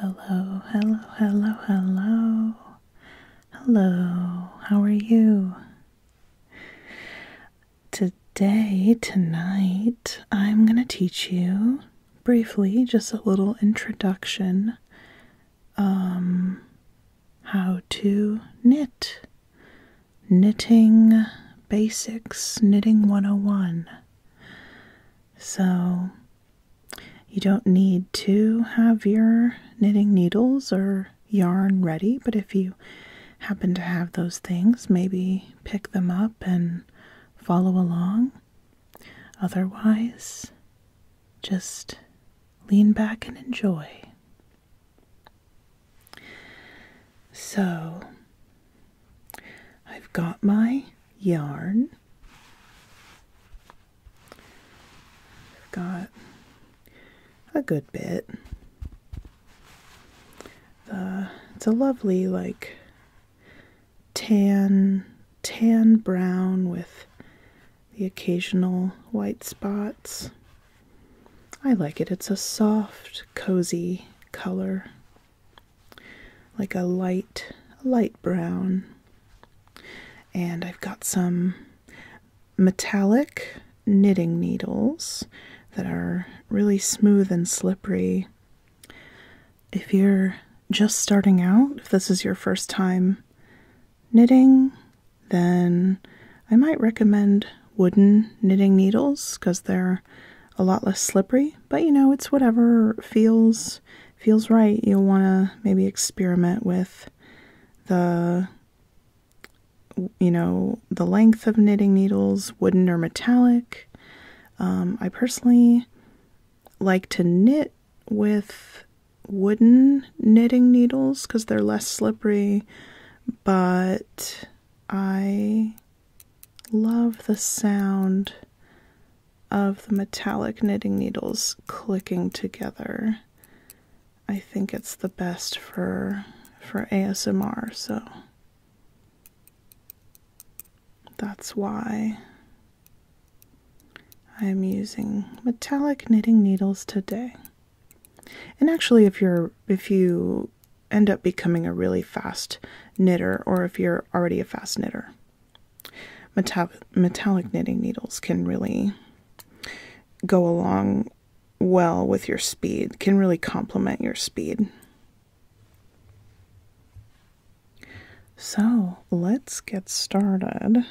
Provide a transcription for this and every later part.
hello, hello, hello, hello. Hello, how are you? Today, tonight, I'm going to teach you briefly just a little introduction um how to knit. Knitting basics, knitting 101. So, you don't need to have your knitting needles or yarn ready, but if you happen to have those things, maybe pick them up and follow along. Otherwise, just lean back and enjoy. So, I've got my yarn. I've got a good bit. It's a lovely like tan tan brown with the occasional white spots. I like it. It's a soft, cozy color. Like a light light brown. And I've got some metallic knitting needles that are really smooth and slippery. If you're just starting out, if this is your first time knitting, then I might recommend wooden knitting needles because they're a lot less slippery. But you know, it's whatever feels feels right. You'll want to maybe experiment with the you know the length of knitting needles, wooden or metallic. Um, I personally like to knit with wooden knitting needles because they're less slippery, but I love the sound of the metallic knitting needles clicking together. I think it's the best for for ASMR, so that's why I'm using metallic knitting needles today. And actually if you're if you end up becoming a really fast knitter or if you're already a fast knitter, metallic knitting needles can really go along well with your speed, can really complement your speed. So let's get started.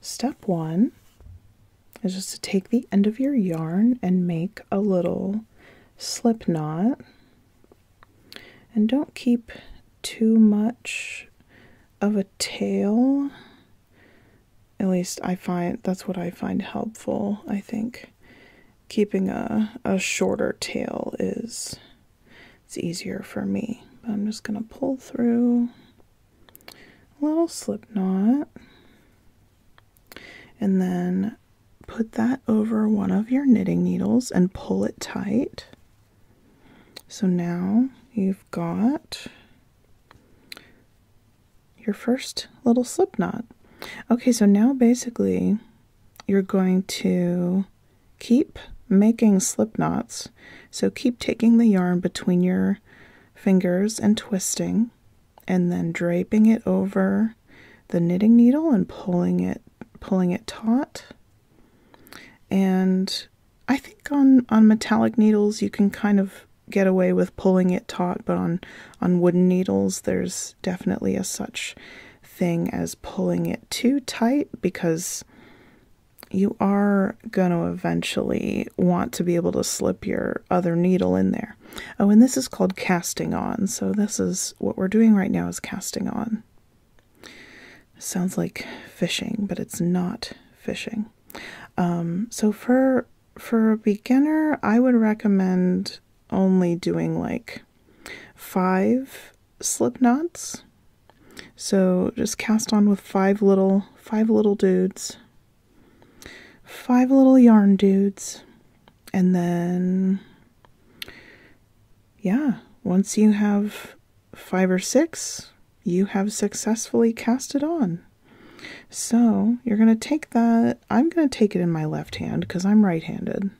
Step one is just to take the end of your yarn and make a little slip knot. And don't keep too much of a tail. At least I find that's what I find helpful. I think keeping a, a shorter tail is it's easier for me. But I'm just gonna pull through a little slip knot and then put that over one of your knitting needles and pull it tight. So now you've got your first little slip knot. Okay, so now basically you're going to keep making slip knots. So keep taking the yarn between your fingers and twisting and then draping it over the knitting needle and pulling it pulling it taut. And I think on on metallic needles you can kind of get away with pulling it taut, but on on wooden needles there's definitely a such thing as pulling it too tight because you are going to eventually want to be able to slip your other needle in there. Oh, and this is called casting on. So this is what we're doing right now is casting on. Sounds like fishing, but it's not fishing. Um, so for for a beginner, I would recommend only doing like five slip knots. So just cast on with five little five little dudes. Five little yarn dudes. And then yeah, once you have five or six, you have successfully cast it on. So you're going to take that. I'm going to take it in my left hand because I'm right handed.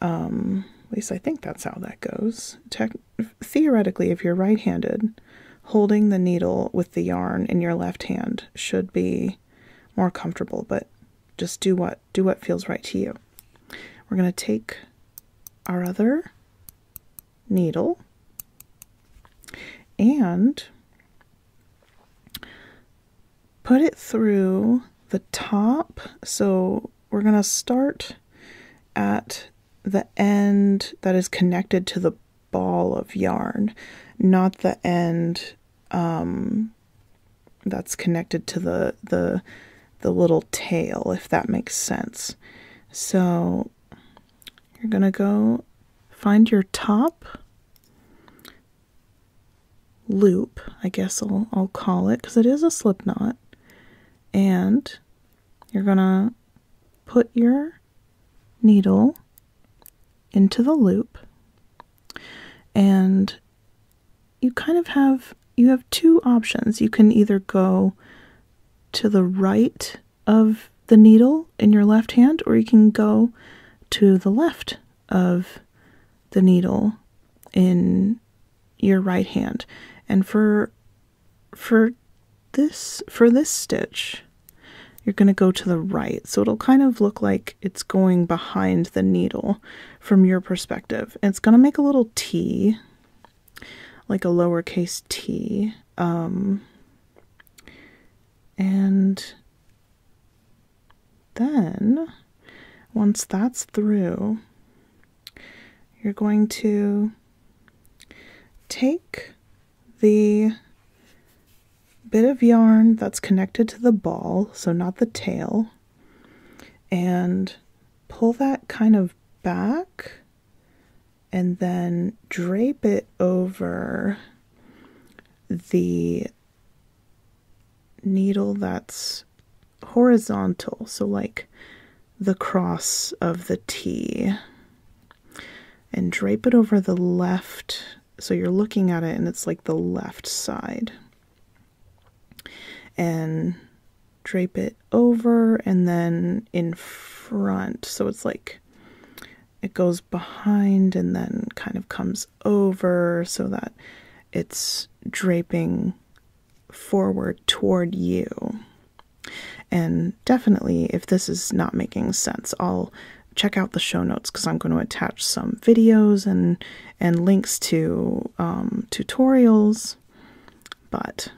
Um, least I think that's how that goes. Tech theoretically, if you're right handed, holding the needle with the yarn in your left hand should be more comfortable, but just do what do what feels right to you. We're going to take our other needle and put it through the top. So we're going to start at the end that is connected to the ball of yarn, not the end um, that's connected to the the the little tail, if that makes sense. So you're gonna go find your top loop, I guess I'll, I'll call it, because it is a slip knot. And you're gonna put your needle into the loop. And you kind of have you have two options. You can either go to the right of the needle in your left hand or you can go to the left of the needle in your right hand. And for for this for this stitch you're going to go to the right. So it'll kind of look like it's going behind the needle from your perspective. It's going to make a little T, like a lowercase t. Um, and then once that's through, you're going to take the bit of yarn that's connected to the ball, so not the tail, and pull that kind of back and then drape it over the needle that's horizontal, so like the cross of the T, and drape it over the left. So you're looking at it and it's like the left side and drape it over and then in front. So it's like it goes behind and then kind of comes over so that it's draping forward toward you. And definitely, if this is not making sense, I'll check out the show notes because I'm going to attach some videos and and links to um, tutorials. But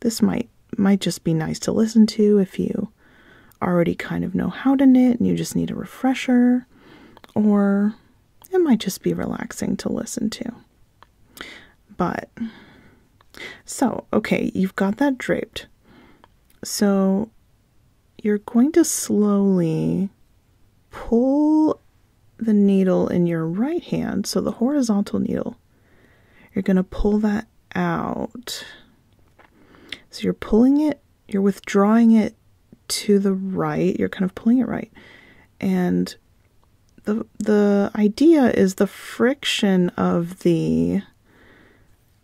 this might might just be nice to listen to if you already kind of know how to knit and you just need a refresher, or it might just be relaxing to listen to. But, so, okay, you've got that draped. So, you're going to slowly pull the needle in your right hand, so the horizontal needle, you're going to pull that out so you're pulling it, you're withdrawing it to the right, you're kind of pulling it right. And the the idea is the friction of the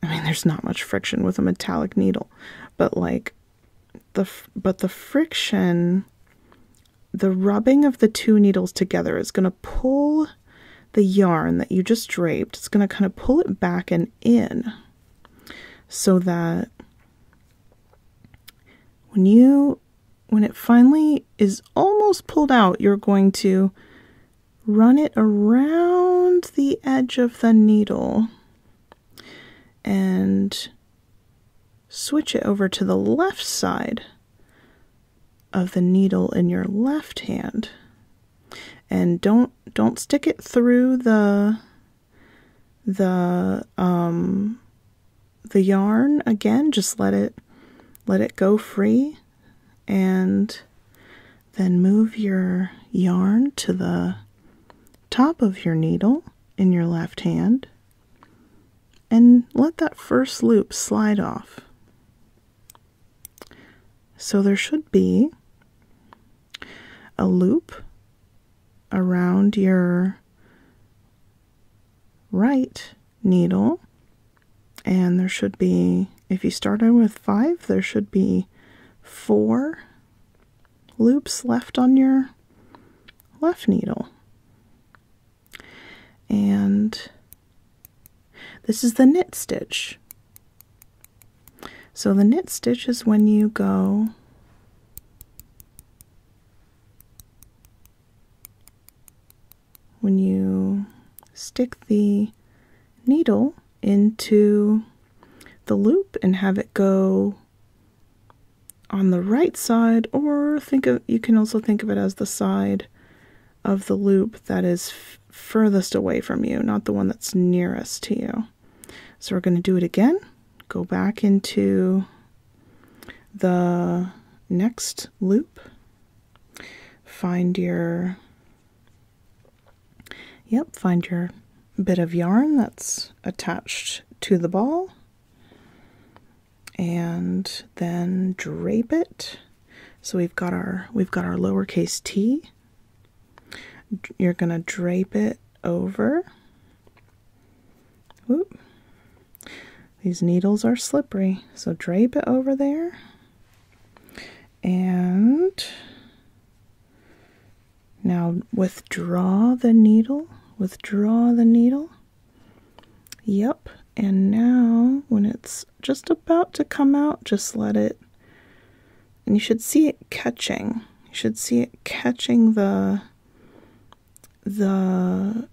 I mean there's not much friction with a metallic needle, but like the but the friction the rubbing of the two needles together is going to pull the yarn that you just draped. It's going to kind of pull it back and in so that when you when it finally is almost pulled out, you're going to run it around the edge of the needle and switch it over to the left side of the needle in your left hand. And don't don't stick it through the the um the yarn again, just let it let it go free and then move your yarn to the top of your needle in your left hand and let that first loop slide off. So there should be a loop around your right needle and there should be if you started with five, there should be four loops left on your left needle. and this is the knit stitch. So the knit stitch is when you go when you stick the needle into the loop and have it go on the right side or think of you can also think of it as the side of the loop that is furthest away from you, not the one that's nearest to you. So we're going to do it again. Go back into the next loop. Find your Yep, find your bit of yarn that's attached to the ball and then drape it. So we've got our we've got our lowercase t. You're to drape it over. Whoop. These needles are slippery, so drape it over there. And now withdraw the needle withdraw the needle. Yep, and now when it's just about to come out, just let it, and you should see it catching. You should see it catching the, the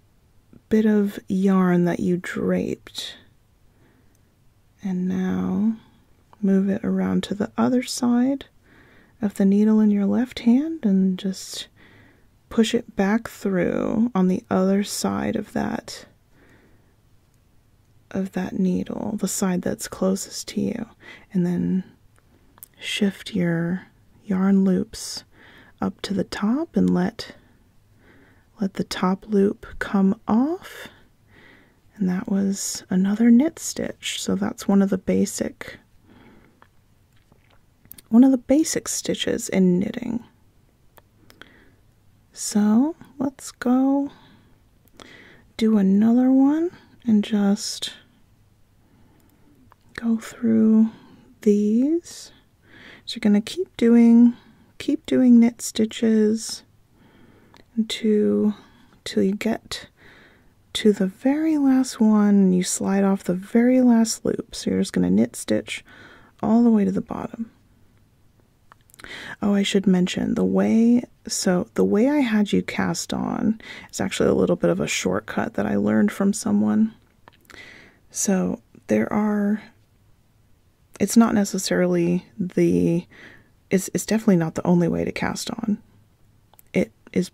bit of yarn that you draped. And now move it around to the other side of the needle in your left hand and just push it back through on the other side of that of that needle, the side that's closest to you, and then shift your yarn loops up to the top and let let the top loop come off. And that was another knit stitch. So that's one of the basic one of the basic stitches in knitting. So let's go do another one and just go through these. So you're going to keep doing keep doing knit stitches until you get to the very last one and you slide off the very last loop. So you're just going to knit stitch all the way to the bottom. Oh, I should mention the way so the way I had you cast on is actually a little bit of a shortcut that I learned from someone. So there are it's not necessarily the it's it's definitely not the only way to cast on. It is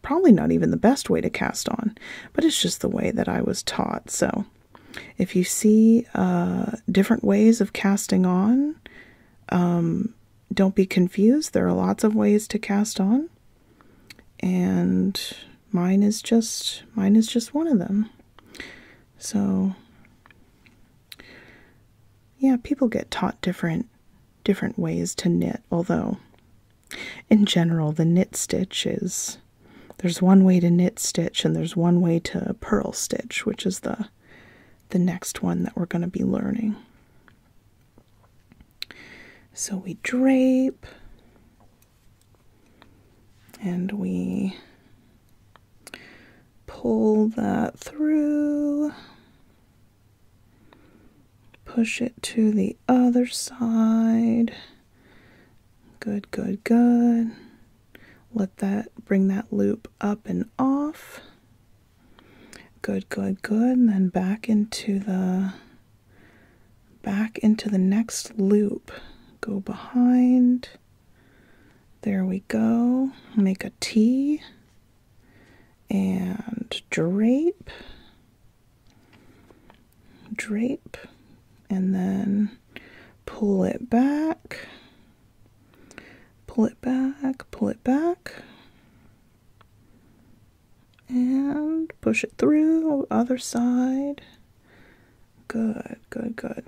probably not even the best way to cast on, but it's just the way that I was taught. So if you see uh, different ways of casting on, um, don't be confused. There are lots of ways to cast on. And mine is just mine is just one of them. So yeah, people get taught different different ways to knit, although in general the knit stitch is there's one way to knit stitch and there's one way to purl stitch, which is the the next one that we're going to be learning. So we drape and we pull that through, push it to the other side. Good, good, good. Let that bring that loop up and off. Good, good, good. And then back into the back into the next loop go behind. There we go. Make a T and drape, drape, and then pull it back, pull it back, pull it back, and push it through other side. Good, good, good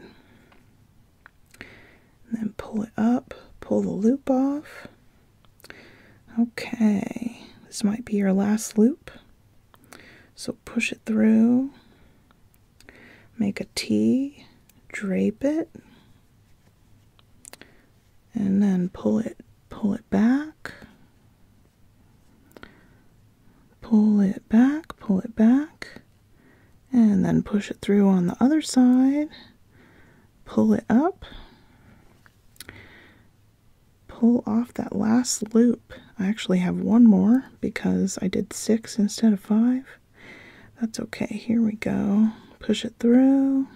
then pull it up, pull the loop off. Okay, this might be your last loop. So push it through, make a T, drape it, and then pull it pull it back. Pull it back, pull it back. And then push it through on the other side. Pull it up. Pull off that last loop. I actually have one more because I did six instead of five. That's okay. Here we go. Push it through.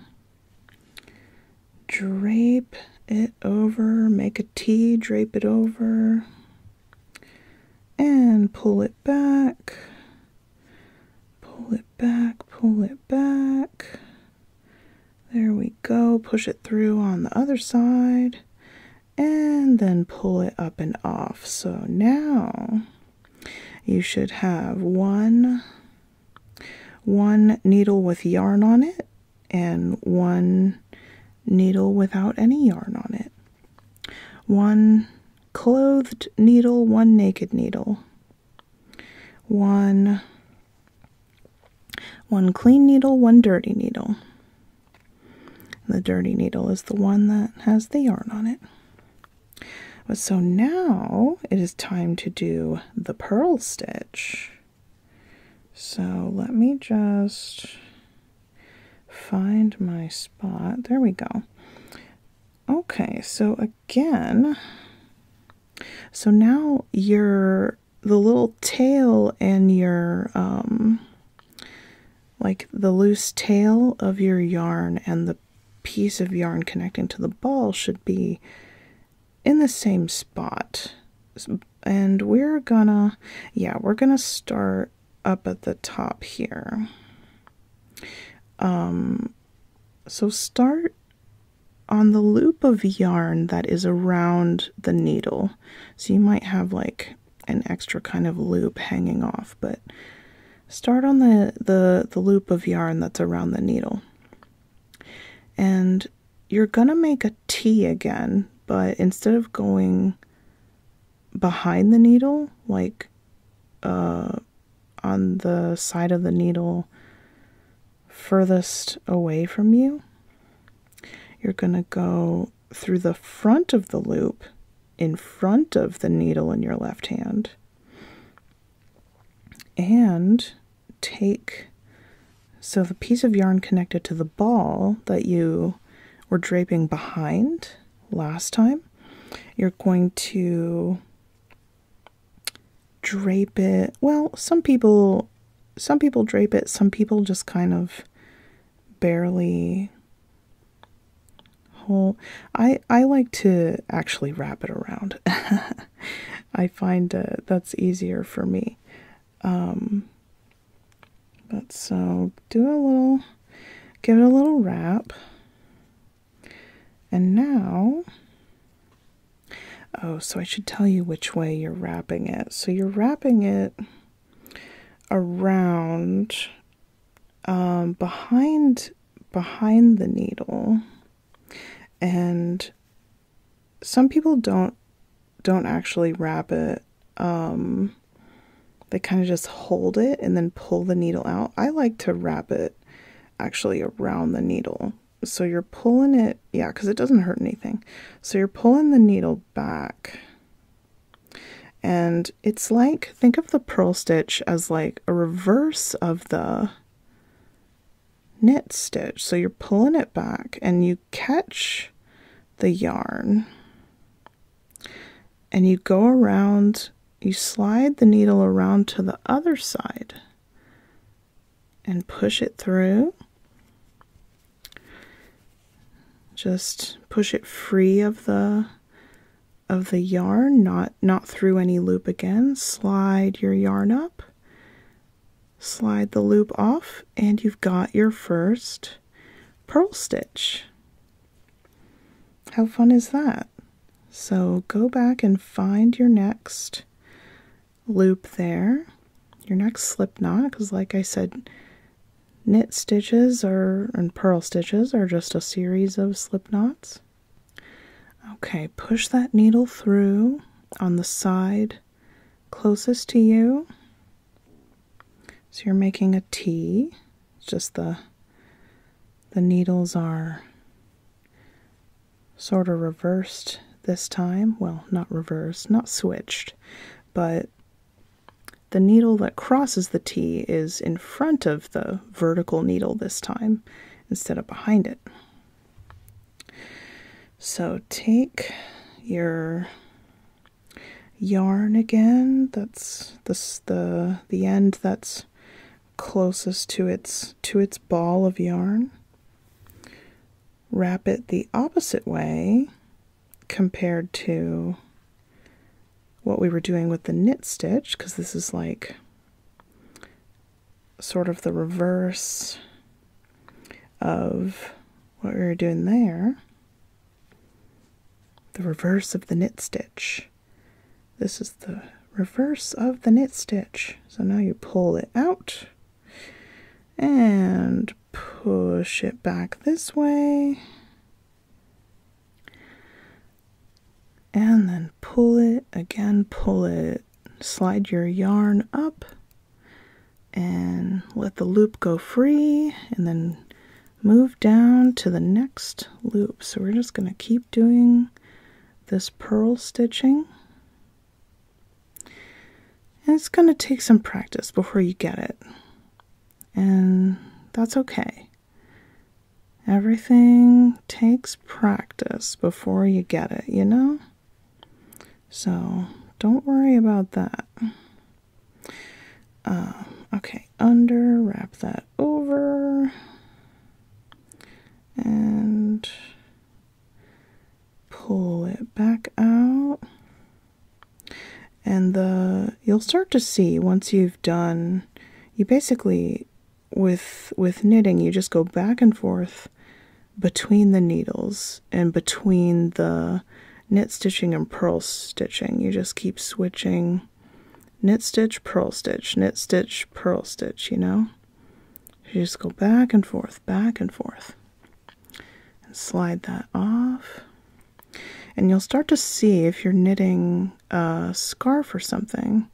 Drape it over. Make a T, drape it over. And pull it back. Pull it back, pull it back. There we go. Push it through on the other side. And then pull it up and off. So now you should have one one needle with yarn on it and one needle without any yarn on it. One clothed needle, one naked needle. One one clean needle, one dirty needle. The dirty needle is the one that has the yarn on it. But so now it is time to do the purl stitch. So let me just find my spot. There we go. Okay, so again, so now your the little tail and your um like the loose tail of your yarn and the piece of yarn connecting to the ball should be in the same spot. And we're gonna, yeah, we're gonna start up at the top here. Um, so start on the loop of yarn that is around the needle. So you might have like an extra kind of loop hanging off, but start on the, the, the loop of yarn that's around the needle. And you're to make a T again, but instead of going behind the needle, like uh, on the side of the needle furthest away from you, you're going to go through the front of the loop in front of the needle in your left hand and take so the piece of yarn connected to the ball that you were draping behind last time, you're going to drape it. Well, some people some people drape it, some people just kind of barely hold. I I like to actually wrap it around. I find uh, that's easier for me. Um, but so do a little, give it a little wrap. And now, oh, so I should tell you which way you're wrapping it. So you're wrapping it around um, behind behind the needle and some people don't don't actually wrap it um, they kind of just hold it and then pull the needle out. I like to wrap it actually around the needle. So you're pulling it, yeah, because it doesn't hurt anything. So you're pulling the needle back. And it's like, think of the purl stitch as like a reverse of the knit stitch. So you're pulling it back and you catch the yarn and you go around you slide the needle around to the other side and push it through. Just push it free of the of the yarn, not not through any loop again. Slide your yarn up. Slide the loop off and you've got your first purl stitch. How fun is that? So go back and find your next loop there, your next slip knot, because like I said, knit stitches or and purl stitches are just a series of slip knots. Okay, push that needle through on the side closest to you. So you're making a T. It's just the the needles are sort of reversed this time. Well, not reversed, not switched, but the needle that crosses the T is in front of the vertical needle this time instead of behind it. So take your yarn again. That's this the the end that's closest to its to its ball of yarn. Wrap it the opposite way compared to what we were doing with the knit stitch because this is like sort of the reverse of what we were doing there. The reverse of the knit stitch. This is the reverse of the knit stitch. So now you pull it out and push it back this way. And then pull it, again pull it, slide your yarn up and let the loop go free and then move down to the next loop. So we're just going to keep doing this purl stitching. And it's going to take some practice before you get it. And that's okay. Everything takes practice before you get it, you know? So don't worry about that. Uh, okay, under, wrap that over, and pull it back out. And the you'll start to see once you've done you basically with with knitting you just go back and forth between the needles and between the knit stitching and purl stitching. You just keep switching knit stitch, purl stitch, knit stitch, purl stitch, you know? You just go back and forth, back and forth. And slide that off. And you'll start to see if you're knitting a scarf or something.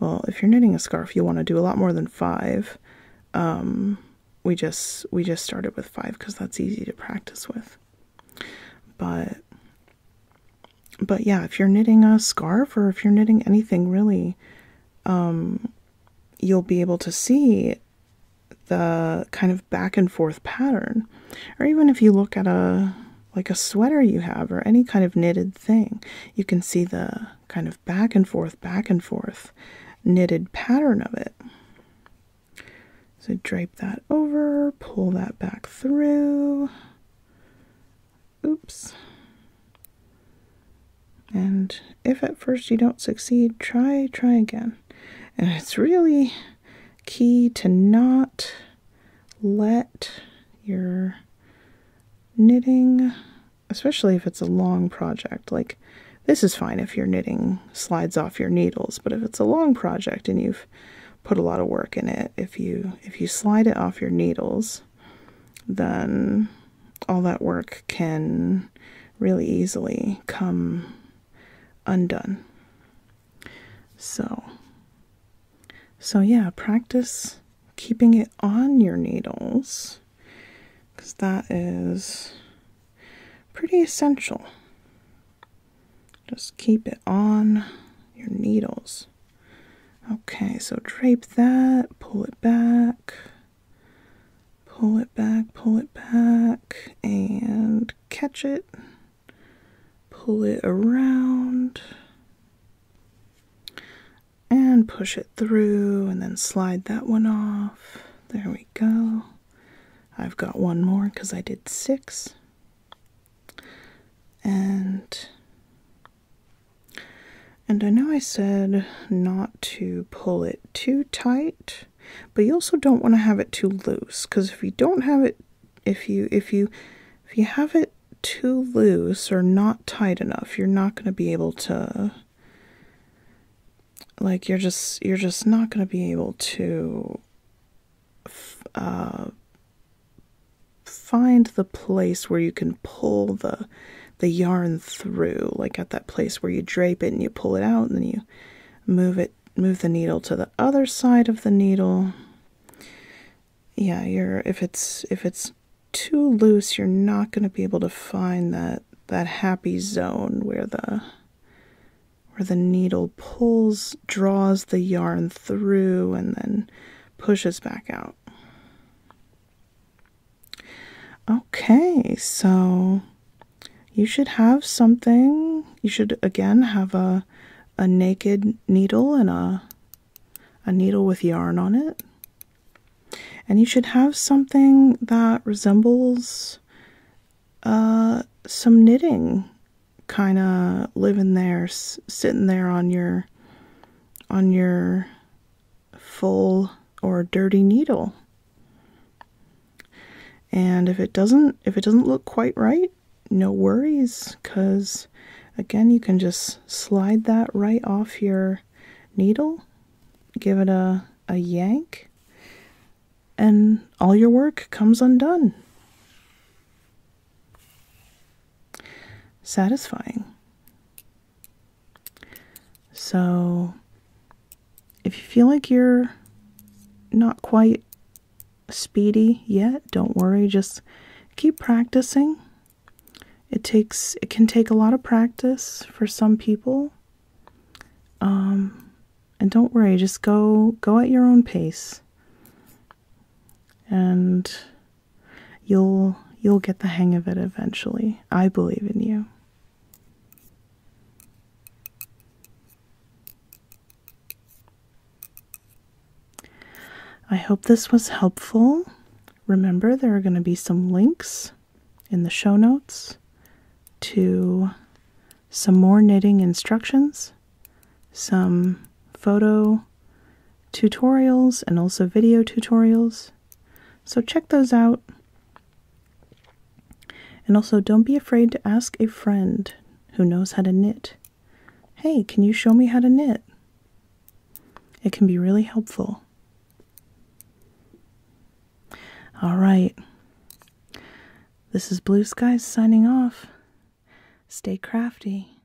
Well, if you're knitting a scarf, you'll want to do a lot more than five. Um, we just we just started with five because that's easy to practice with. But but yeah, if you're knitting a scarf or if you're knitting anything really, um, you'll be able to see the kind of back and forth pattern. Or even if you look at a like a sweater you have or any kind of knitted thing, you can see the kind of back and forth, back and forth knitted pattern of it. So drape that over, pull that back through. Oops. And if at first you don't succeed, try, try again. And it's really key to not let your knitting, especially if it's a long project, like this is fine if your knitting slides off your needles, but if it's a long project and you've put a lot of work in it, if you if you slide it off your needles, then all that work can really easily come undone. So, so yeah, practice keeping it on your needles because that is pretty essential. Just keep it on your needles. Okay, so drape that, pull it back, pull it back, pull it back, and catch it pull it around and push it through and then slide that one off. There we go. I've got one more because I did six. And and I know I said not to pull it too tight, but you also don't want to have it too loose because if you don't have it if you if you if you have it too loose or not tight enough, you're not going to be able to like you're just you're just not going to be able to uh, find the place where you can pull the the yarn through like at that place where you drape it and you pull it out and then you move it move the needle to the other side of the needle yeah you're if it's if it's too loose, you're not going to be able to find that that happy zone where the where the needle pulls, draws the yarn through, and then pushes back out. Okay, so you should have something. You should again have a a naked needle and a a needle with yarn on it. And you should have something that resembles uh some knitting kind of living there sitting there on your on your full or dirty needle. And if it doesn't if it doesn't look quite right, no worries cuz again you can just slide that right off your needle, give it a a yank and all your work comes undone. Satisfying. So, if you feel like you're not quite speedy yet, don't worry, just keep practicing. It takes it can take a lot of practice for some people. Um and don't worry, just go go at your own pace. And you'll you'll get the hang of it eventually. I believe in you. I hope this was helpful. Remember, there are going to be some links in the show notes to some more knitting instructions, some photo tutorials, and also video tutorials. So check those out. And also, don't be afraid to ask a friend who knows how to knit. Hey, can you show me how to knit? It can be really helpful. All right. This is Blue Skies signing off. Stay crafty.